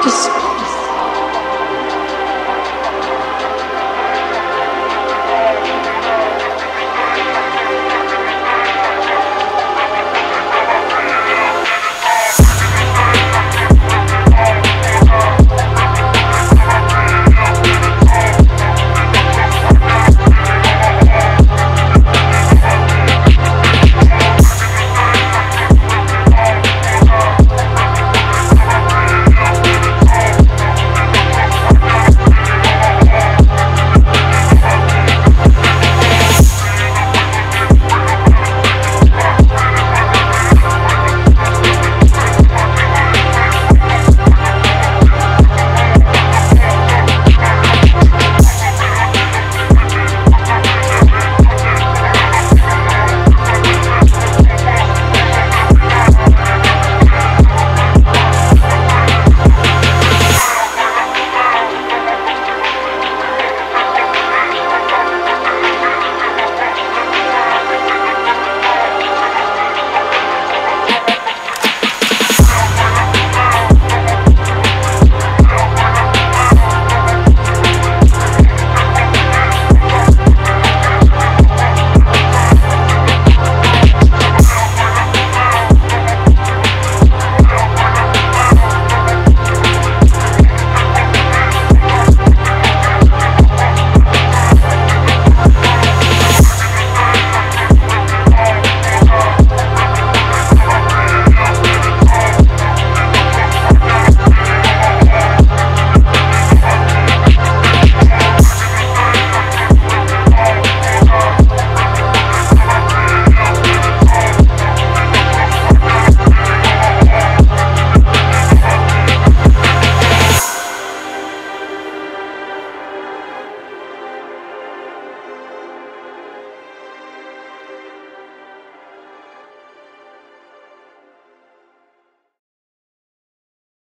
Just